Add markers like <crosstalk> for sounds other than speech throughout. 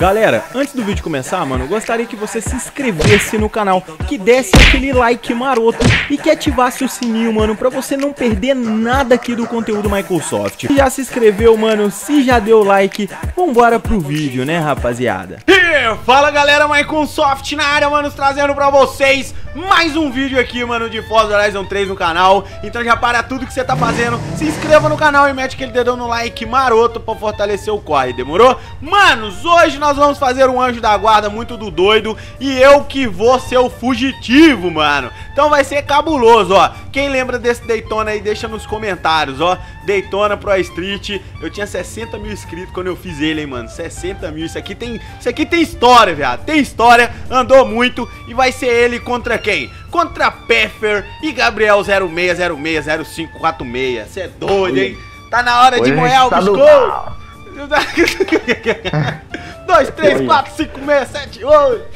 Galera, antes do vídeo começar, mano, gostaria que você se inscrevesse no canal, que desse aquele like maroto e que ativasse o sininho, mano, pra você não perder nada aqui do conteúdo Microsoft. Se já se inscreveu, mano, se já deu like, vambora pro vídeo, né, rapaziada? E fala, galera, Microsoft na área, mano, trazendo pra vocês mais um vídeo aqui, mano, de Forza Horizon 3 no canal. Então já para tudo que você tá fazendo, se inscreva no canal e mete aquele dedão no like maroto pra fortalecer o corre, demorou? Manos, hoje nós nós vamos fazer um anjo da guarda muito do doido e eu que vou ser o fugitivo, mano. Então vai ser cabuloso, ó. Quem lembra desse Daytona aí, deixa nos comentários, ó. Daytona Pro Street. Eu tinha 60 mil inscritos quando eu fiz ele, hein, mano. 60 mil. Isso aqui tem, isso aqui tem história, viado. Tem história, andou muito e vai ser ele contra quem? Contra Peffer e Gabriel 06060546. Você é doido, hein? Tá na hora de moer o biscoito. <laughs> <laughs> 2, 3, 4, 5, 6, 7, 8.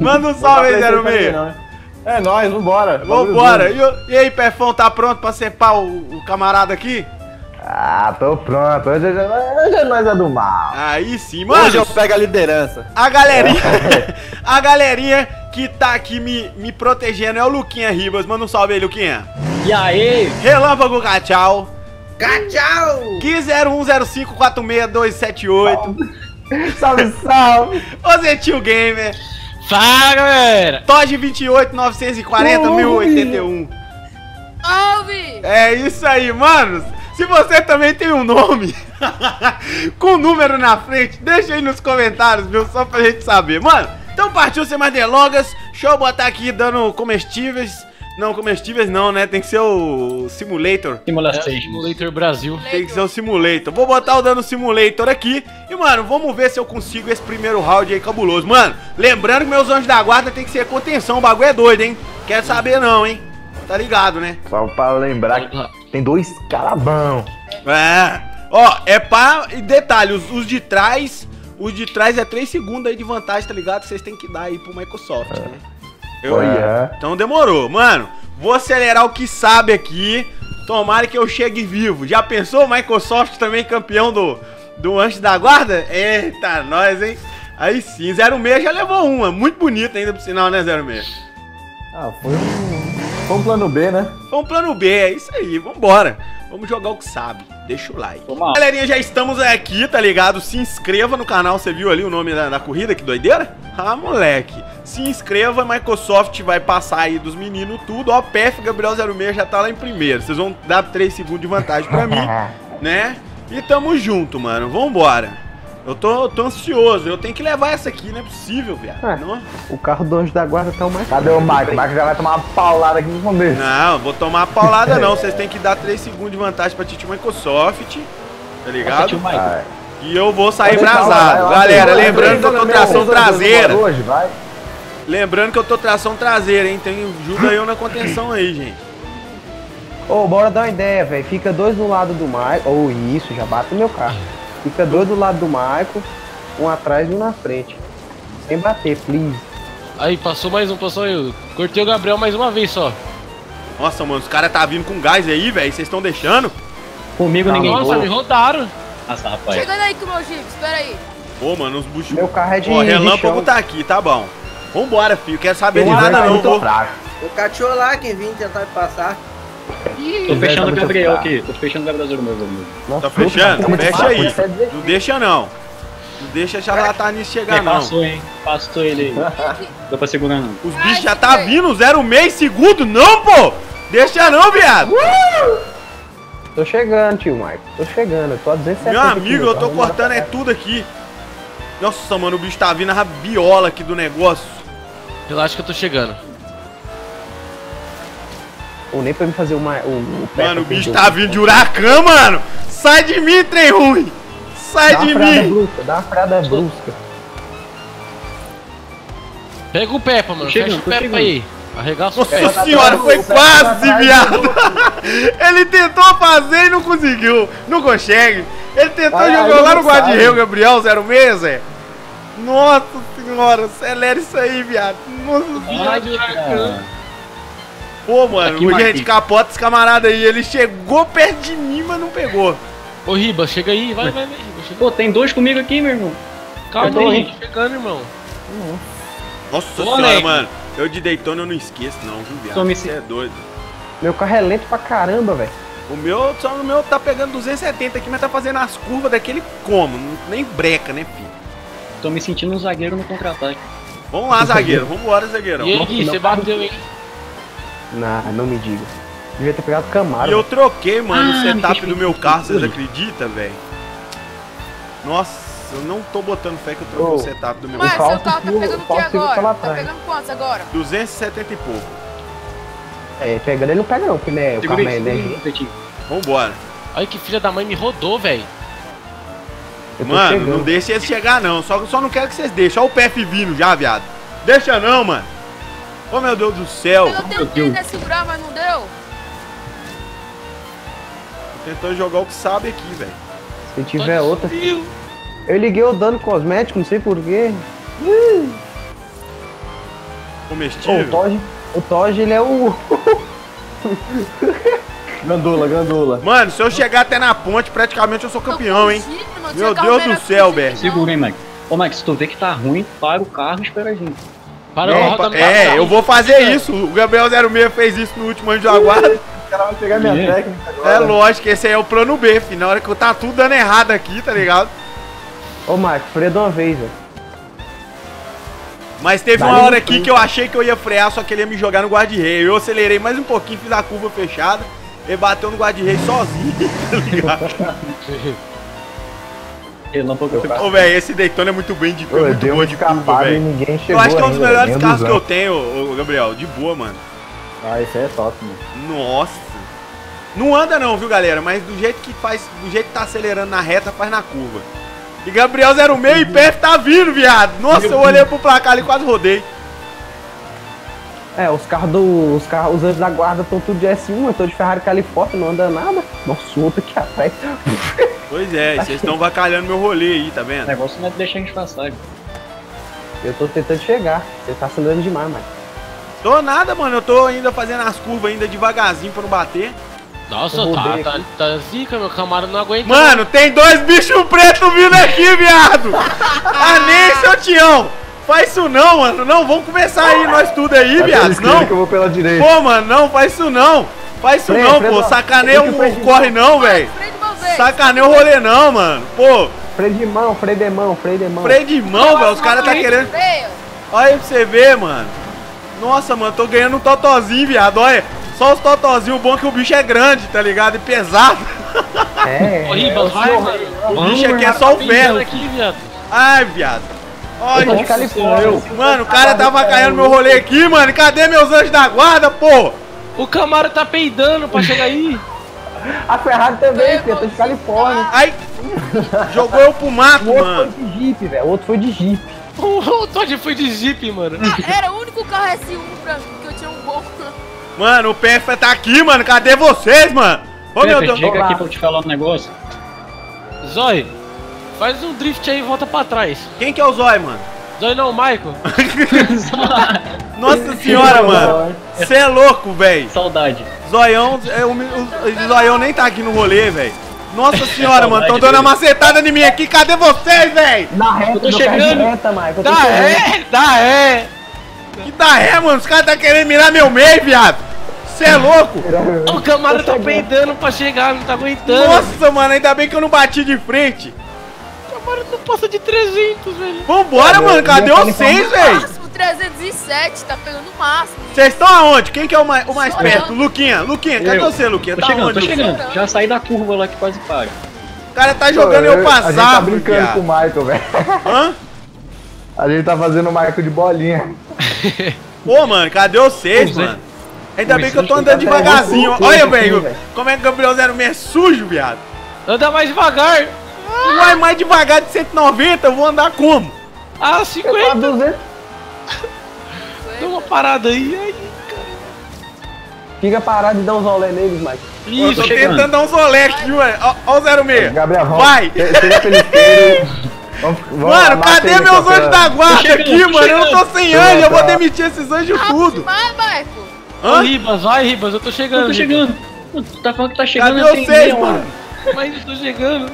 Manda um salve aí, 06. É nóis, vambora. Vambora. E, e aí, Pefão, tá pronto pra cepar o, o camarada aqui? Ah, tô pronto. Hoje, hoje, hoje é nós é do mal. Aí sim, mano. Hoje eu pego a liderança. A galerinha, <laughs> a galerinha que tá aqui me, me protegendo é o Luquinha Ribas. Manda um salve aí, Luquinha. E aí? Relâmpago Cachau. Cachau! 501054628. <laughs> Salve, salve! Ô Zetil Gamer. Fala, galera! Toge 28 940 1081. Ouve! É isso aí, mano. Se você também tem um nome <laughs> com número na frente, deixa aí nos comentários, viu? Só pra gente saber. Mano, então partiu sem mais delongas. Deixa eu botar aqui dando comestíveis. Não, comestíveis não, né? Tem que ser o Simulator. Simulator. É, simulator Brasil. Tem que ser o Simulator. Vou botar o dano Simulator aqui. E, mano, vamos ver se eu consigo esse primeiro round aí cabuloso. Mano, lembrando que meus anjos da guarda tem que ser contenção. O bagulho é doido, hein? Quero saber não, hein? Tá ligado, né? Só pra lembrar que tem dois carabão. É. Ó, é pá... E detalhe, os, os de trás... Os de trás é 3 segundos aí de vantagem, tá ligado? Vocês têm que dar aí pro Microsoft, é. né? Eu, é. Então demorou. Mano, vou acelerar o que sabe aqui. Tomara que eu chegue vivo. Já pensou Microsoft também campeão do, do Anjo da Guarda? Eita, nós, hein? Aí sim, 06 já levou uma. Muito bonita ainda pro sinal, né, 06? Ah, foi um, foi um plano B, né? Foi um plano B, é isso aí. Vambora. Vamos jogar o que sabe. Deixa o like. Vamos Galerinha, já estamos aqui, tá ligado? Se inscreva no canal. Você viu ali o nome da, da corrida? Que doideira? Ah, moleque. Se inscreva, Microsoft vai passar aí dos meninos tudo. Ó, PF Gabriel 06 já tá lá em primeiro. Vocês vão dar 3 segundos de vantagem pra mim, <laughs> né? E tamo junto, mano. Vambora. Eu tô, tô ansioso, eu tenho que levar essa aqui, não é possível, viado. É, não? O carro do anjo da guarda tá o mais. Cadê o Mike? O Mike já vai tomar uma paulada aqui no começo. Não, vou tomar uma paulada não. <laughs> Vocês têm que dar 3 segundos de vantagem pra Titi Microsoft. Tá ligado? Ah, e eu vou sair brasado. Galera, lembrando que eu tô tração traseira. Hoje, vai. Lembrando que eu tô tração traseira, hein? Tem, ajuda eu na contenção aí, gente. Ô, oh, bora dar uma ideia, velho. Fica dois do lado do Mike. Ou oh, isso, já bate no meu carro. Fica dois do lado do Marco, um atrás e um na frente. Sem bater, please. Aí, passou mais um, passou aí. Cortei o Gabriel mais uma vez só. Nossa, mano, os caras tá vindo com gás aí, velho. Vocês estão deixando? Comigo ninguém Nossa, voa. me rodaram. Nossa, rapaz. Chegando aí com o meu Jeep, espera aí. Ô, mano, os buchos. Meu carro é de. Ó, relâmpago tá aqui, tá bom. Vambora, filho. Quero saber de nada, não. Vou... O cachorro lá, quem vim tentar passar. Ih, tô fechando o Gabriel aqui, tô fechando o Gabriel meu amigo. Tá fechando? Fecha aí. Não deixa não. Não deixa charlatanice chegar, não. Passou, hein? Passou ele aí. <laughs> Tô pra segurar, não. Os bichos já tá vindo, zero meio segundo. Não, pô! Deixa não, viado. Tô chegando, tio Mike. Tô chegando, tô a 270 Meu amigo, eu tô cortando é tudo aqui. Nossa, mano, o bicho tá vindo a rabiola aqui do negócio. Relaxa que eu tô chegando. Ou nem pra me fazer uma. O, o mano, o bicho tá vindo de huracão, mano! Sai de mim, trem ruim! Sai dá de mim! Brusca, dá uma freada brusca. Pega o Peppa, mano. Chegando, Fecha o Peppa aí. Arregaça o Nossa senhora, foi quase, viado! <laughs> Ele tentou fazer e não conseguiu. Não consegue. Ele tentou jogar lá no guarda-reio, Gabriel 06, Zé. Nossa senhora, acelera isso aí, viado. Nossa senhora. Pô, mano, Aqui, o gente capota esse camarada aí. Ele chegou perto de mim, mas não pegou. Ô, Ribas, chega aí, vai, vai, vai. Chega. Pô, tem dois comigo aqui, meu irmão. Calma tô aí, chegando, irmão. Nossa Ô, senhora, mano. Eu de Daytona eu não esqueço, não, viu, viado? Tome Você é doido. Meu carro é lento pra caramba, velho. O meu, só o meu tá pegando 270 aqui, mas tá fazendo as curvas daquele como? Nem breca, né, filho? Tô me sentindo um zagueiro no contra-ataque. Vamos lá, zagueiro. Vambora, zagueirão. E aí, você bateu, hein? Não, não me diga. Devia ter pegado Camaro. E eu troquei, mano, Ah, o setup do meu carro, vocês acreditam, velho? Nossa, eu não tô botando fé que eu troquei Ô. o setup do meu Mas carro. falso seu carro tá pegando o que seguro agora? tá Tá pegando quantos agora? 270 e pouco. É, pegando ele não pega não, porque né, o carro é leve. Pretinho. Vambora. Olha que filha da mãe me rodou, velho. Mano, chegando. não deixa eles chegar, não. Só, só não quero que vocês deixem. Olha o PF vindo já, viado. Deixa não, mano. Ô, meu Deus do céu. Eu né, segurar, mas não deu. Tô tentando jogar o que sabe aqui, velho. Se tiver outra. Eu liguei o dano cosmético, não sei porquê. O Comestível. Toge, o Toge, ele é o. <laughs> gandula, gandula. Mano, se eu chegar até na ponte, praticamente eu sou campeão, hein? Meu Deus do céu, não. Segura, hein, Mike. Ô, Mike, se tu vê que tá ruim, para o carro e espera a gente. Para Não, a roda no é, carro. eu vou fazer isso. O Gabriel 06 fez isso no último ano de Jaguar. O cara vai pegar minha Yeah. técnica É lógico, esse aí é o plano B, filho. Na hora que eu tá tudo dando errado aqui, tá ligado? Ô, Marco, freia de uma vez, velho. Mas teve Dá-lhe uma hora aqui que eu achei que eu ia frear, só que ele ia me jogar no guarda-rei. Eu acelerei mais um pouquinho, fiz a curva fechada. Ele bateu no guarda-rei sozinho, <laughs> tá ligado? <laughs> Relâmpago foi Ô, velho, esse Daytona é muito bem de Ô, muito boa de curva, velho. Eu acho que é um dos ainda, melhores carros que eu tenho, ô, ô, Gabriel. De boa, mano. Ah, isso aí é top, mano. Nossa. Não anda não, viu, galera? Mas do jeito que faz, do jeito que tá acelerando na reta, faz na curva. E Gabriel 06 e PF tá vindo, viado. Nossa, eu olhei pro placar ali e quase rodei. É, os carros do. Os carros, os anjos da guarda estão tudo de S1, eu tô de Ferrari Califórnia, não anda nada. Nossa, o outro aqui atrás. <laughs> Pois é, e vocês estão vacalhando meu rolê aí, tá O vendo? negócio não é deixar a gente passar. Eu tô tentando chegar. Você tá acelerando demais, mano. Tô nada, mano. Eu tô ainda fazendo as curvas ainda devagarzinho pra não bater. Nossa, tá, tá, tá zica, meu camarada não aguenta. Mano, tem dois bichos pretos vindo aqui, viado! <laughs> Ah, nem seu Tião! Faz isso não, mano. Não, vamos começar aí nós tudo aí, viado. Não, eu vou pela direita. pô, mano, não, faz isso não. Faz isso Freio, não, pô. Sacaneia que o corre não, velho. Sacaneia o rolê não, mano. Pô, Freio de mão, freio de mão, freio de mão. freio de mão, velho. Os caras tá querendo. Olha aí pra você ver, mano. Nossa, mano, tô ganhando um totozinho, viado. Olha, só os totozinhos, o bom é que o bicho é grande, tá ligado? E pesado. É. <laughs> Ô, Ribas, vai, mano. O bicho aqui é só o ferro. aqui, viado. Ai, viado. Olha, Califórnia. mano, o cara tá avacalhando meu rolê aqui, mano. Cadê meus anjos da guarda, pô? O Camaro tá peidando pra chegar aí. A Ferrari também, filho. Eu tô de Califórnia. Ai, jogou eu pro mato, O outro foi mano. de Jeep, velho. O outro foi de Jeep. O Todd foi de Jeep, mano. Ah, era o único carro S1 pra mim, que eu tinha um bom. Mano, o PF tá aqui, mano. Cadê vocês, mano? Ô, meu Pepe, Deus. chega aqui pra eu te falar um negócio. Zói, faz um drift aí e volta pra trás. Quem que é o Zói, mano? Zói não, Michael. <laughs> <laughs> Nossa senhora, mano. Você é louco, velho. Saudade. Zoião, é, o, o, o Zoião nem tá aqui no rolê, velho. Nossa senhora, mano, tão dando uma macetada em mim aqui. Cadê vocês, velho? Na reta, Eu tô chegando. reta, Mike. Eu tô Dá chegando. é, dá é. Que da ré, mano? Os caras tá querendo mirar meu meio, viado. Você é louco? O Camaro tá peidando pra chegar, não tá aguentando. Nossa, mano, ainda bem que eu não bati de frente. O Camaro não passa de 300, velho. Vambora, mano, cadê vocês, velho? Máximo 307, tá pegando o máximo. Vocês estão aonde? Quem que é o mais, o mais perto? eu. Luquinha, Luquinha, cadê Eu. você, Luquinha? Tô Tá chegando, onde? tô chegando. Já saí da curva lá que quase para. O cara tá jogando eu passar, A gente tá brincando com o Michael, velho. Hã? A gente tá fazendo o Michael de bolinha. Pô, mano, cadê vocês, é. mano? Ainda bem que eu tô é, andando até devagarzinho. eu- Olha, eu- velho, como é que o Gabriel 06 é sujo, viado. Anda mais devagar. Uai, mais devagar de 190, eu vou andar como? Ah, Eu tô a 50. 200. <laughs> Dá uma parada aí. Ai, Fica parado e dá uns rolê neles, Mike. Isso, tô chegando. tentando dar um solé aqui, ué. Ó, o 06. Gabriel, vamos. Vai. Seja. <laughs> Vamos, vamos Mano, cadê meus anjos da guarda chegando, aqui, mano? Eu não tô sem anjo, eu vou demitir esses anjos Rápido tudo. Michael. Ô, Hã? Ribas, vai, Ribas, eu tô chegando. Eu tô chegando. Tu tá falando que tá chegando Cadê vocês, mano? Mas eu tô chegando.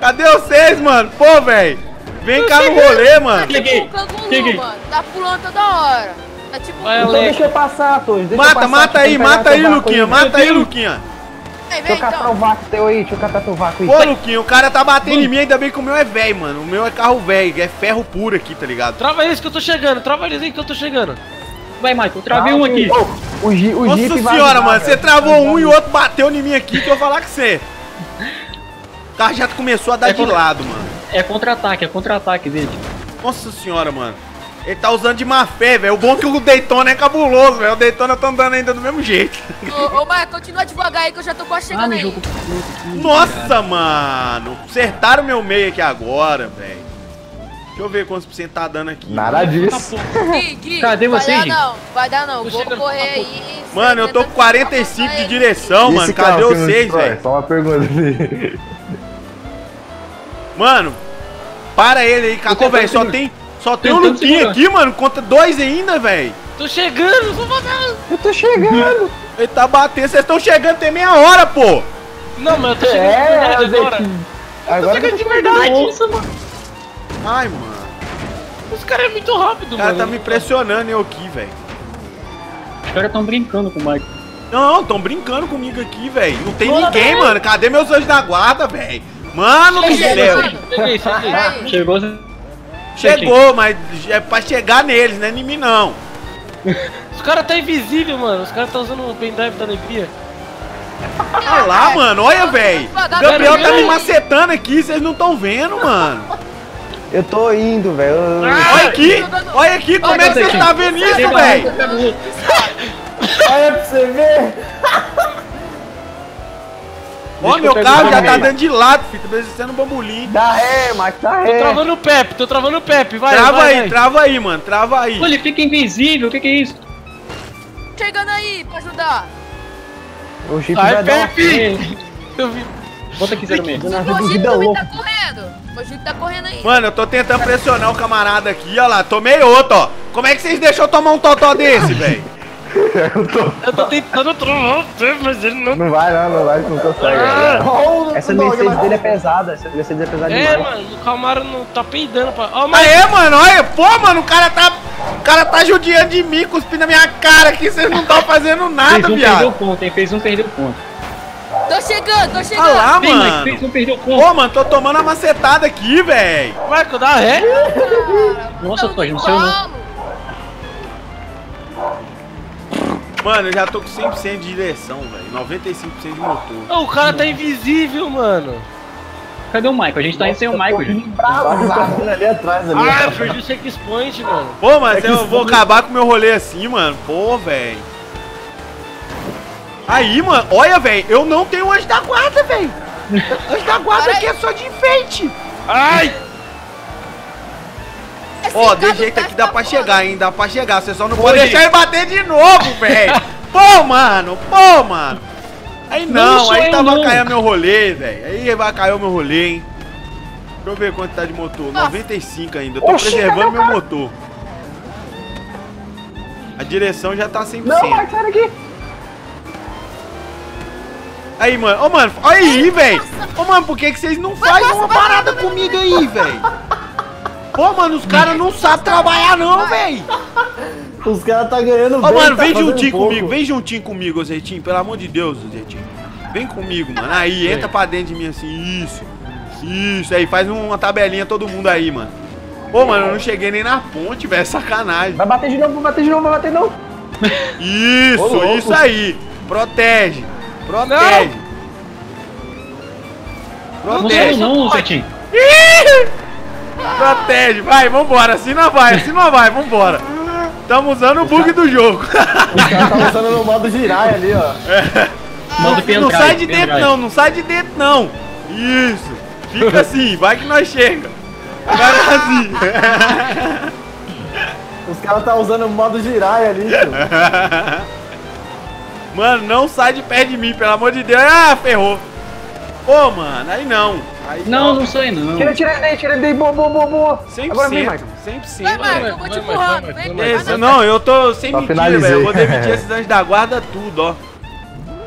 Cadê vocês, mano? Pô, velho. Vem cá no rolê, Tá mano. tipo canguru, cheguei. mano. Tá pulando toda hora. Tá tipo Vai, um Então deixa eu passar, Torres. Deixa eu Mata, passar, mata aí, mata aí, Luquinha. Mata aí, Luquinha. Vem, Deixa vem eu catar o então. vácuo teu aí, deixa eu catar teu vácuo aí. Pô, Luquinha, o cara tá batendo em mim, ainda bem que o meu é velho, mano. O meu é carro velho, é ferro puro aqui, tá ligado? Trava eles que eu tô chegando, trava eles aí que eu tô chegando. Vai, Michael, travei um aqui. Ô, o, o Nossa Jeep senhora, mano, você travou um e o outro bateu em mim aqui que eu vou falar com você. O carro já começou a dar É de lado, mano. É contra-ataque, é contra-ataque dele. Nossa senhora, mano. Ele tá usando de má fé, velho. O bom é que o Daytona é cabuloso, velho. O Daytona tá andando ainda do mesmo jeito. Ô, ô, Maia, continua devagar aí que eu já tô quase Ah, chegando me aí. jogou. Nossa, mano. Acertaram meu meio aqui agora, velho. Deixa eu ver quantos por cento tá dando aqui. Nada disso. Gui, Gui, Cadê vai você, dar Gui? não, vai dar não. Tô Vou correr aí. Mano, eu tô com 45 de direção, mano. Cadê vocês, velho? Só uma pergunta ali. Mano, para ele aí, tentando velho. Só segurar. tem, só tem o Tentando Luquinha aqui, mano. Conta dois ainda, velho. Tô chegando, sou vagabundo. Eu tô chegando. <laughs> Ele tá batendo. Vocês estão chegando tem meia hora, pô. Não, mas eu tô chegando de É, verdade agora. Zequinho. Agora eu tô de verdade isso, mano. Ai, mano. Os caras é muito rápido, O cara mano. tá me impressionando eu aqui, velho. Os caras tão brincando com o Michael. Não, tão brincando comigo aqui, velho. Não tem ninguém, velho. mano. Cadê meus anjos da guarda, velho? Mano do céu. cheguei. Cheguei. Chegou. Chegou, mas é pra chegar neles, não é em mim, não. Os caras tá invisível, mano. Os caras tá usando o pendrive da alegria. Olha lá, mano. Olha, velho. Gabriel tá me macetando aqui, vocês não estão vendo, mano. Eu tô indo, velho. Olha aqui, olha aqui, como é que vocês tá vendo isso, velho? Olha pra você ver. Ó, meu carro já tá dando de lado, filho. Tá um bambolim. Dá ré, dá Tô ré. travando o Pepe, tô travando o Pepe. Vai, Trava vai, aí, vai. trava aí, mano. Trava aí. Pô, ele fica invisível, o que que é isso? Chegando aí pra ajudar. O Jeep Vai, Pepe. Eu vi. Bota aqui 06. Dando O ajuda do Jeep também tá correndo. O Jeep tá correndo aí. Mano, eu tô tentando pressionar o camarada aqui, ó lá. Tomei outro, ó. Como é que vocês deixam eu tomar um totó desse, <laughs> velho? Eu tô tentando travar o Pepe, mas ele não. Não vai, não, não vai, não consegue. Ah, Essa Mercedes dele é pesada. Essa Mercedes é pesada É, demais. mano, o Camaro não tá peidando pra. Ó, mas. Aê, mano, olha. Pô, mano, o cara tá. O cara tá judiando de mim, cuspindo na minha cara aqui. Vocês não estão fazendo Fez nada, um perdeu o viado. ponto, hein? Fez um perdeu o ponto. Tô chegando, tô chegando. Olha lá, fez mano. um perdeu o ponto. Pô, mano, tô tomando uma macetada aqui, velho. Marco, dá ré. Nossa, de não sei não. Mano, eu já tô com 100% de direção, velho. 95% de motor. Ô, o cara tá invisível, mano. Cadê o Michael? A gente tá indo sem o Michael, gente. Bravo, ali atrás, ali. Ah, perdi o checkpoint, mano. Pô, mas eu vou acabar com o meu rolê assim, mano. Pô, velho. Aí, mano, olha, velho, eu não tenho anjo da guarda, velho. Anjo da guarda aqui é só de enfeite. Ai! Ó, de jeito tá aqui dá pra foda. chegar, hein? Dá pra chegar. Você só não pode deixar ele bater de novo, velho. <laughs> Pô, mano, pô, mano. Aí Não não, aí não. caindo meu rolê, velho. Aí vai cair o meu rolê, hein? Deixa eu ver quanto tá de motor. 95 ainda. Eu tô Oxi, preservando meu motor. A direção já tá 100%. Não, Mike, sai daqui. Aí, mano. Ô, mano, olha aí, velho. Ô, mano, por que, que vocês não fazem uma parada comigo aí, velho? <laughs> Pô, mano, os caras não sabem trabalhar, não, velho. Os caras tá ganhando Ô, mano, tá vem fazendo juntinho pouco. comigo. Vem juntinho comigo, Zetinho. Pelo amor de Deus, ô Zetinho. Vem comigo, mano. Aí, entra pra dentro de mim assim. Isso. Isso. Aí, faz uma tabelinha todo mundo aí, mano. Ô, mano, eu não cheguei nem na ponte, velho. Sacanagem. Vai bater de novo, vai bater de novo, vai bater não. Isso, Ô, isso aí. Protege. Protege. Não Protege. sei não, Zetinho. Protege, vai, vambora. Assim não vai, assim não vai, vambora. Tamo usando o bug do jogo. Os caras tá usando no modo girar ali, ó. Modo Não pendrive, sai de dentro pendrive. não, não sai de dentro não. Isso. Fica assim, vai que nós chega. Vai assim. Os caras tá usando o modo girar ali, tio. Mano, não sai de perto de mim, pelo amor de Deus. Ah, ferrou. Pô, mano, aí não. Aí Não, não sei não. Tira, tira ele daí, tira ele daí, boa, boa, boa, boa. 100%. Agora vem. 100%. Vai, Marco, vai, eu vou te empurrando. Vem, não, eu tô sem Só mentira, velho. Eu vou demitir <laughs> esses anjos da guarda tudo, ó.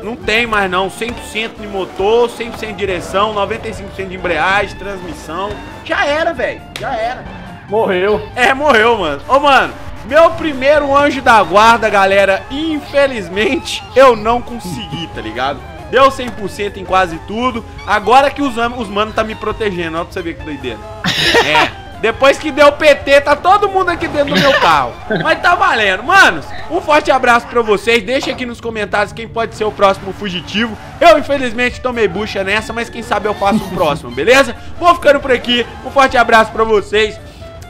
Não tem mais não, 100% de motor, 100% de direção, 95% de embreagem, transmissão. Já era, velho, já era. Morreu. É, morreu, mano. Ô, mano, meu primeiro anjo da guarda, galera, infelizmente eu não consegui, tá ligado? Deu 100% em quase tudo. Agora que os, os mano tá me protegendo, ó, pra você ver que doideira. <laughs> É. Depois que deu PT, tá todo mundo aqui dentro do meu carro. Mas tá valendo. Manos, um forte abraço pra vocês. Deixa aqui nos comentários quem pode ser o próximo fugitivo. Eu, infelizmente, tomei bucha nessa, mas quem sabe eu faço um <laughs> próximo, beleza? Vou ficando por aqui. Um forte abraço pra vocês.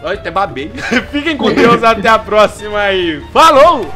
Olha, até babei. <laughs> Fiquem com Deus, até a próxima aí. Falou!